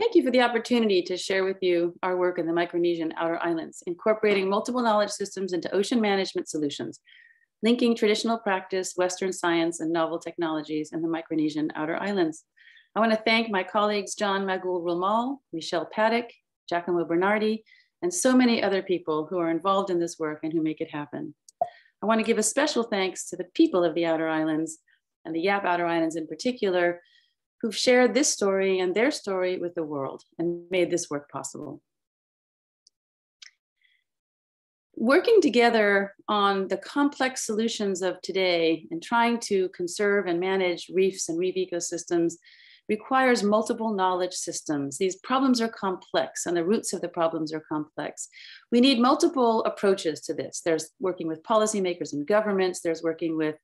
Thank you for the opportunity to share with you our work in the Micronesian Outer Islands, incorporating multiple knowledge systems into ocean management solutions, linking traditional practice, Western science, and novel technologies in the Micronesian Outer Islands. I want to thank my colleagues John Magul Rumal, Michelle Paddock, Giacomo Bernardi, and so many other people who are involved in this work and who make it happen. I want to give a special thanks to the people of the Outer Islands and the Yap Outer Islands in particular, who've shared this story and their story with the world and made this work possible. Working together on the complex solutions of today and trying to conserve and manage reefs and reef ecosystems requires multiple knowledge systems. These problems are complex and the roots of the problems are complex. We need multiple approaches to this. There's working with policymakers and governments, there's working with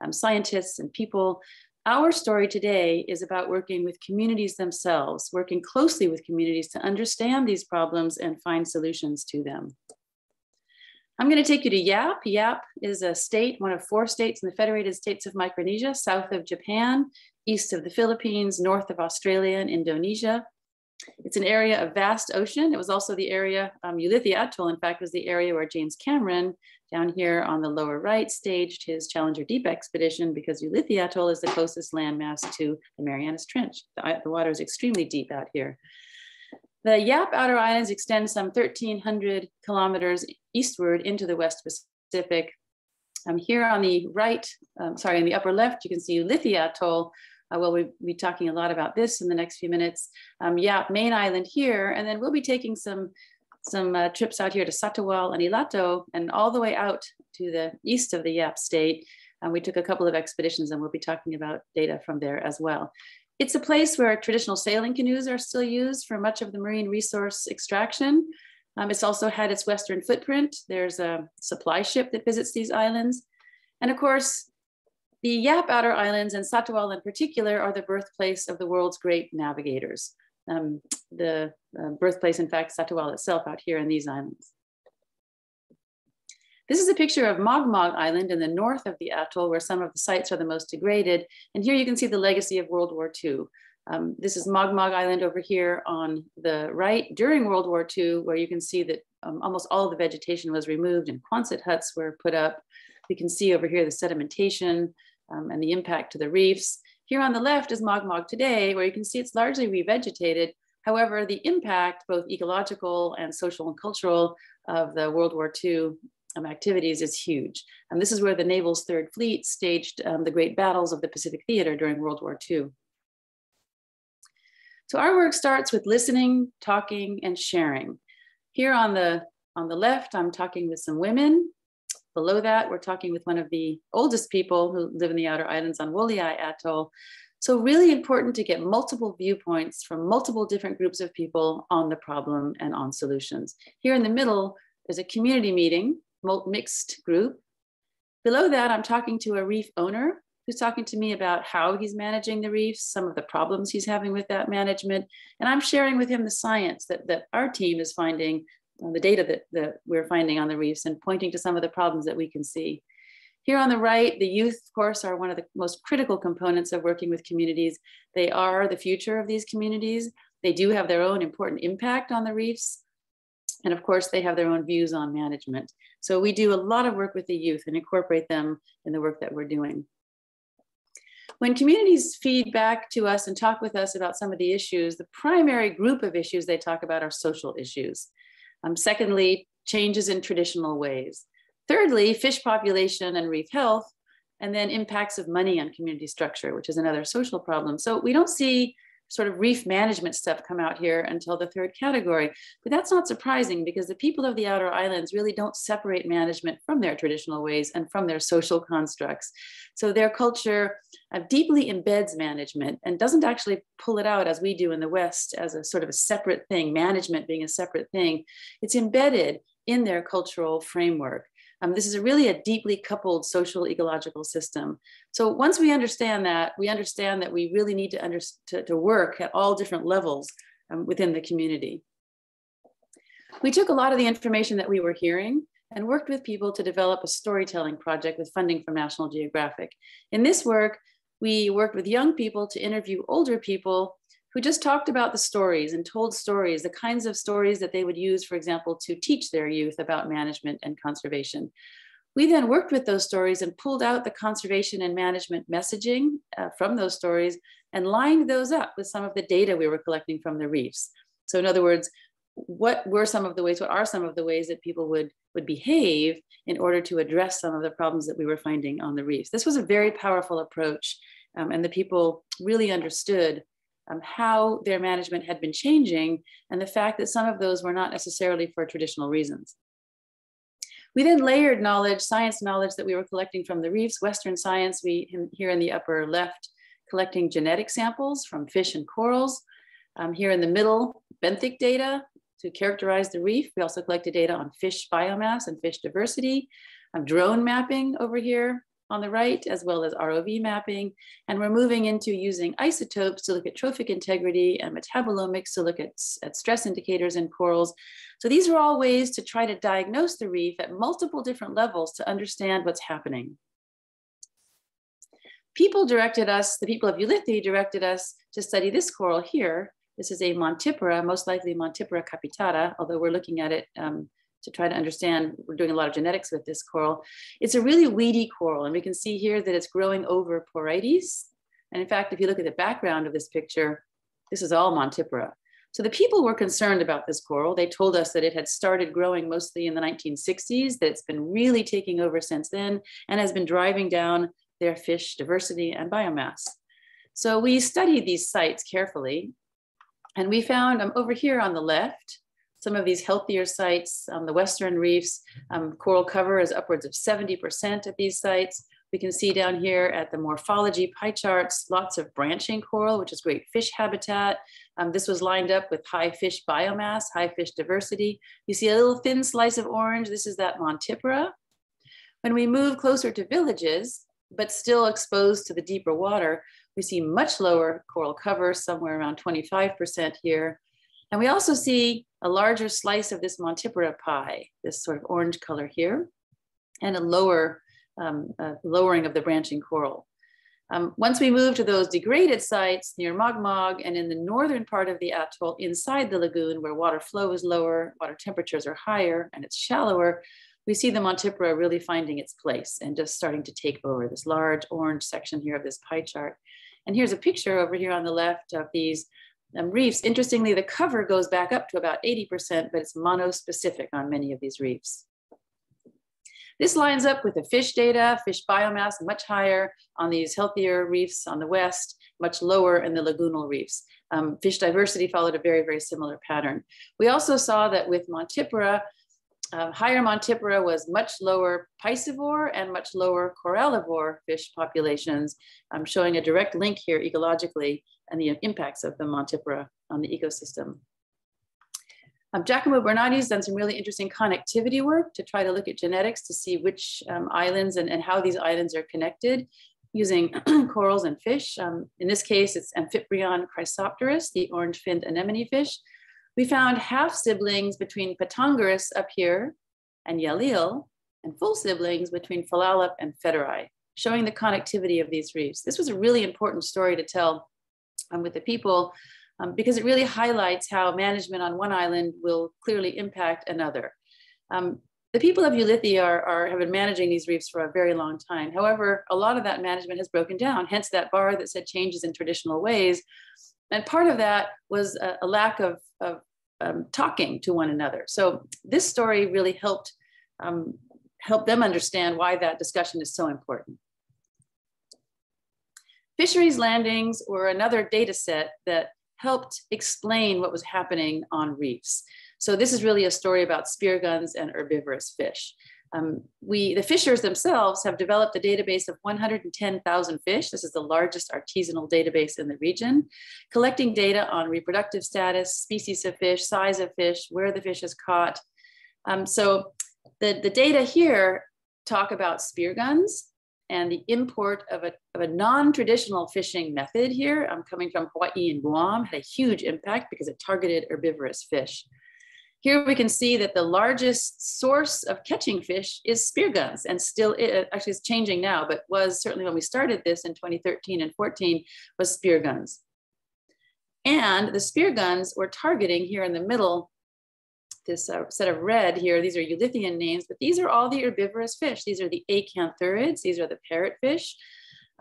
um, scientists and people. Our story today is about working with communities themselves, working closely with communities to understand these problems and find solutions to them. I'm going to take you to Yap. Yap is a state, one of four states in the Federated States of Micronesia, south of Japan, east of the Philippines, north of Australia and Indonesia. It's an area of vast ocean. It was also the area, um, Ulithi Atoll, in fact, was the area where James Cameron, down here on the lower right, staged his Challenger Deep expedition because Ulithi Atoll is the closest landmass to the Marianas Trench. The, the water is extremely deep out here. The Yap Outer Islands extend some 1,300 kilometers eastward into the West Pacific. Um, here on the right, um, sorry, in the upper left, you can see Ulithi Atoll. Uh, well, we'll be talking a lot about this in the next few minutes. Um, Yap main island here, and then we'll be taking some some uh, trips out here to Satawal and Elato and all the way out to the east of the Yap state. And we took a couple of expeditions and we'll be talking about data from there as well. It's a place where traditional sailing canoes are still used for much of the marine resource extraction. Um, it's also had its Western footprint. There's a supply ship that visits these islands. And of course, the Yap Outer Islands and Satawal in particular are the birthplace of the world's great navigators. Um, the uh, birthplace, in fact, Satawal itself out here in these islands. This is a picture of Mogmog Island in the north of the atoll where some of the sites are the most degraded. And here you can see the legacy of World War II. Um, this is Mogmog Island over here on the right during World War II, where you can see that um, almost all the vegetation was removed and Quonset huts were put up. We can see over here the sedimentation um, and the impact to the reefs. Here on the left is Mogmog today, where you can see it's largely revegetated. However, the impact, both ecological and social and cultural, of the World War II um, activities is huge. And this is where the Naval's Third Fleet staged um, the great battles of the Pacific Theater during World War II. So our work starts with listening, talking, and sharing. Here on the, on the left, I'm talking with some women. Below that, we're talking with one of the oldest people who live in the outer islands on Woleai Atoll. So really important to get multiple viewpoints from multiple different groups of people on the problem and on solutions. Here in the middle, there's a community meeting mixed group. Below that, I'm talking to a reef owner who's talking to me about how he's managing the reefs, some of the problems he's having with that management. And I'm sharing with him the science that, that our team is finding, the data that, that we're finding on the reefs and pointing to some of the problems that we can see. Here on the right, the youth, of course, are one of the most critical components of working with communities. They are the future of these communities. They do have their own important impact on the reefs. And of course, they have their own views on management. So we do a lot of work with the youth and incorporate them in the work that we're doing. When communities feed back to us and talk with us about some of the issues, the primary group of issues they talk about are social issues. Um, secondly, changes in traditional ways. Thirdly, fish population and reef health, and then impacts of money on community structure, which is another social problem. So we don't see sort of reef management stuff come out here until the third category. But that's not surprising because the people of the outer islands really don't separate management from their traditional ways and from their social constructs. So their culture uh, deeply embeds management and doesn't actually pull it out as we do in the West as a sort of a separate thing, management being a separate thing. It's embedded in their cultural framework. Um, this is a really a deeply coupled social ecological system. So once we understand that, we understand that we really need to, under, to, to work at all different levels um, within the community. We took a lot of the information that we were hearing and worked with people to develop a storytelling project with funding from National Geographic. In this work, we worked with young people to interview older people who just talked about the stories and told stories, the kinds of stories that they would use, for example, to teach their youth about management and conservation. We then worked with those stories and pulled out the conservation and management messaging uh, from those stories and lined those up with some of the data we were collecting from the reefs. So in other words, what were some of the ways, what are some of the ways that people would, would behave in order to address some of the problems that we were finding on the reefs? This was a very powerful approach um, and the people really understood um, how their management had been changing and the fact that some of those were not necessarily for traditional reasons. We then layered knowledge, science knowledge that we were collecting from the reefs, Western science, we here in the upper left, collecting genetic samples from fish and corals. Um, here in the middle, benthic data to characterize the reef. We also collected data on fish biomass and fish diversity. Um, drone mapping over here on the right, as well as ROV mapping. And we're moving into using isotopes to look at trophic integrity and metabolomics to look at, at stress indicators in corals. So these are all ways to try to diagnose the reef at multiple different levels to understand what's happening. People directed us, the people of Ulithi directed us to study this coral here. This is a Montipora, most likely Montipora capitata, although we're looking at it um, to try to understand, we're doing a lot of genetics with this coral. It's a really weedy coral, and we can see here that it's growing over porites. And in fact, if you look at the background of this picture, this is all Montipora. So the people were concerned about this coral. They told us that it had started growing mostly in the 1960s, that it's been really taking over since then, and has been driving down their fish diversity and biomass. So we studied these sites carefully, and we found um, over here on the left, some of these healthier sites on the Western reefs, um, coral cover is upwards of 70% at these sites. We can see down here at the morphology pie charts, lots of branching coral, which is great fish habitat. Um, this was lined up with high fish biomass, high fish diversity. You see a little thin slice of orange. This is that Montipora. When we move closer to villages, but still exposed to the deeper water, we see much lower coral cover, somewhere around 25% here. And we also see a larger slice of this Montipora pie, this sort of orange color here, and a lower um, uh, lowering of the branching coral. Um, once we move to those degraded sites near Mogmog and in the northern part of the atoll inside the lagoon where water flow is lower, water temperatures are higher, and it's shallower, we see the Montipora really finding its place and just starting to take over this large orange section here of this pie chart. And here's a picture over here on the left of these um, reefs. Interestingly, the cover goes back up to about 80%, but it's monospecific on many of these reefs. This lines up with the fish data, fish biomass much higher on these healthier reefs on the west, much lower in the lagoonal reefs. Um, fish diversity followed a very, very similar pattern. We also saw that with Montipora, uh, higher Montipora was much lower piscivore and much lower corallivore fish populations, showing a direct link here ecologically and the impacts of the Montipora on the ecosystem. Um, Giacomo Bernardi's done some really interesting connectivity work to try to look at genetics to see which um, islands and, and how these islands are connected using corals and fish. Um, in this case, it's Amphiprion chrysopterus, the orange-finned anemone fish, we found half siblings between Pitongarus up here and Yalil, and full siblings between Falalop and Federi, showing the connectivity of these reefs. This was a really important story to tell um, with the people um, because it really highlights how management on one island will clearly impact another. Um, the people of Ulithi are, are, have been managing these reefs for a very long time. However, a lot of that management has broken down, hence that bar that said changes in traditional ways and part of that was a, a lack of, of um, talking to one another. So this story really helped um, help them understand why that discussion is so important. Fisheries landings were another data set that helped explain what was happening on reefs. So this is really a story about spear guns and herbivorous fish. Um, we, the fishers themselves have developed a database of 110,000 fish. This is the largest artisanal database in the region, collecting data on reproductive status, species of fish, size of fish, where the fish is caught. Um, so the, the data here talk about spear guns and the import of a, of a non-traditional fishing method here. I'm coming from Hawaii and Guam, had a huge impact because it targeted herbivorous fish. Here we can see that the largest source of catching fish is spear guns and still it actually is changing now, but was certainly when we started this in 2013 and 14 was spear guns. And the spear guns were targeting here in the middle, this uh, set of red here, these are Ulithian names, but these are all the herbivorous fish. These are the acanthurids, these are the parrotfish,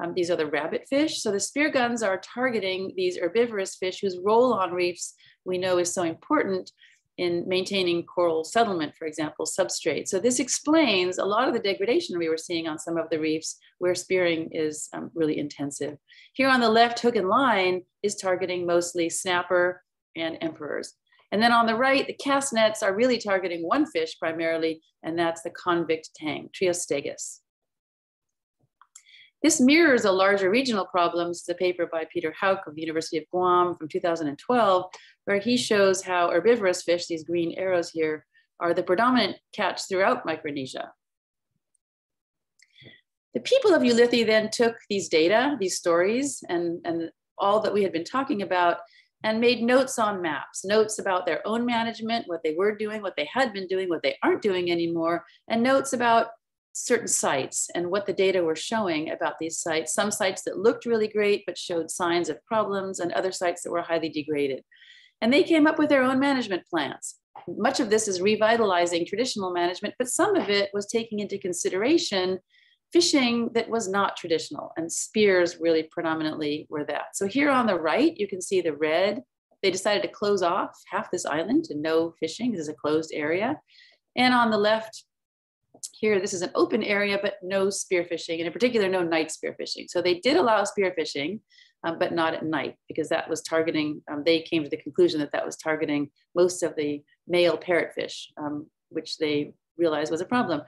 um, these are the rabbit fish. So the spear guns are targeting these herbivorous fish whose role on reefs we know is so important in maintaining coral settlement, for example, substrate. So this explains a lot of the degradation we were seeing on some of the reefs where spearing is um, really intensive. Here on the left, hook and line is targeting mostly snapper and emperors. And then on the right, the cast nets are really targeting one fish primarily, and that's the convict tang, Triostegus. This mirrors a larger regional problem. It's a paper by Peter Houk of the University of Guam from 2012, where he shows how herbivorous fish, these green arrows here, are the predominant catch throughout Micronesia. The people of Ulithi then took these data, these stories, and, and all that we had been talking about, and made notes on maps, notes about their own management, what they were doing, what they had been doing, what they aren't doing anymore, and notes about certain sites and what the data were showing about these sites. Some sites that looked really great but showed signs of problems, and other sites that were highly degraded. And they came up with their own management plans. Much of this is revitalizing traditional management, but some of it was taking into consideration fishing that was not traditional, and spears really predominantly were that. So here on the right, you can see the red. They decided to close off half this island to no fishing. This is a closed area. And on the left, here, this is an open area, but no spearfishing, and in particular, no night spearfishing. So they did allow spearfishing, um, but not at night because that was targeting, um, they came to the conclusion that that was targeting most of the male parrotfish, um, which they realized was a problem.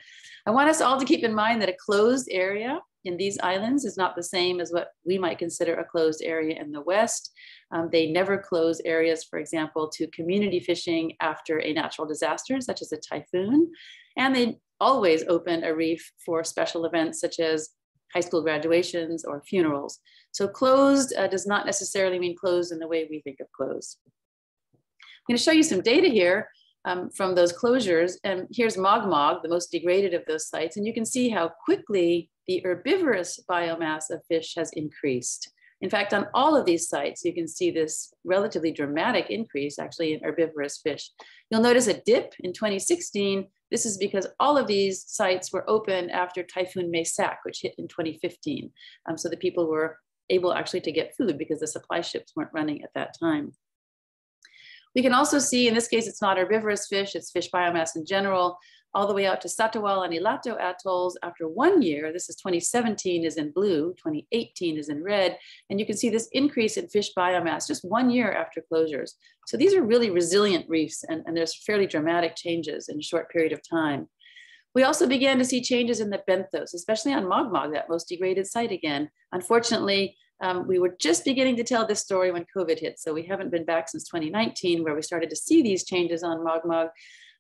I want us all to keep in mind that a closed area in these islands is not the same as what we might consider a closed area in the West. Um, they never close areas, for example, to community fishing after a natural disaster, such as a typhoon. And they always open a reef for special events such as high school graduations or funerals. So closed uh, does not necessarily mean closed in the way we think of closed. I'm going to show you some data here um, from those closures. And here's Mogmog, the most degraded of those sites. And you can see how quickly the herbivorous biomass of fish has increased. In fact, on all of these sites, you can see this relatively dramatic increase actually in herbivorous fish. You'll notice a dip in 2016. This is because all of these sites were open after Typhoon Maysak, which hit in 2015. Um, so the people were able actually to get food because the supply ships weren't running at that time. We can also see, in this case, it's not herbivorous fish, it's fish biomass in general, all the way out to Satawal and Elato atolls after one year. This is 2017 is in blue, 2018 is in red. And you can see this increase in fish biomass just one year after closures. So these are really resilient reefs and, and there's fairly dramatic changes in a short period of time. We also began to see changes in the benthos, especially on Mogmog, that most degraded site again. Unfortunately, um, we were just beginning to tell this story when COVID hit. So we haven't been back since 2019 where we started to see these changes on Mogmog.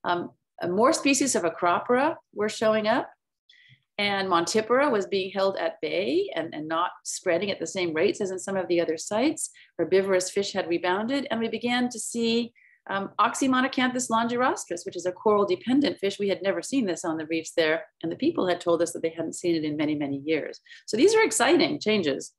Um, uh, more species of Acropora were showing up and Montipora was being held at bay and, and not spreading at the same rates as in some of the other sites. Herbivorous fish had rebounded and we began to see um, Oxymonacanthus longirostris, which is a coral dependent fish. We had never seen this on the reefs there and the people had told us that they hadn't seen it in many, many years. So these are exciting changes.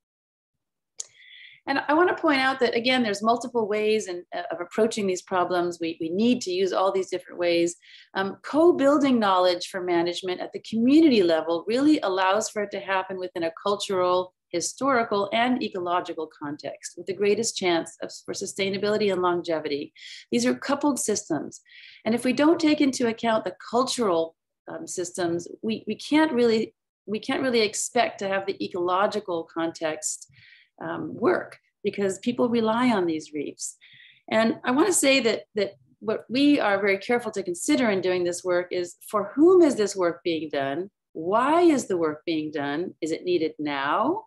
And I want to point out that again, there's multiple ways in, uh, of approaching these problems. We, we need to use all these different ways. Um, co-building knowledge for management at the community level really allows for it to happen within a cultural, historical, and ecological context with the greatest chance of, for sustainability and longevity. These are coupled systems. And if we don't take into account the cultural um, systems, we, we can't really we can't really expect to have the ecological context um, work because people rely on these reefs. And I want to say that, that what we are very careful to consider in doing this work is for whom is this work being done? Why is the work being done? Is it needed now?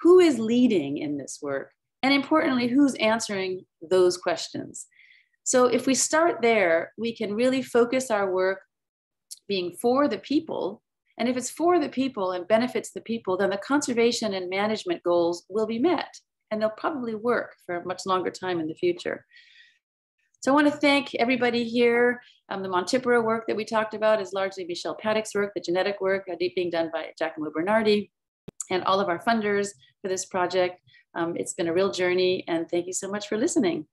Who is leading in this work? And importantly, who's answering those questions? So if we start there, we can really focus our work being for the people and if it's for the people and benefits the people, then the conservation and management goals will be met and they'll probably work for a much longer time in the future. So I want to thank everybody here. Um, the Montipora work that we talked about is largely Michelle Paddock's work, the genetic work being done by Giacomo Bernardi, and all of our funders for this project. Um, it's been a real journey, and thank you so much for listening.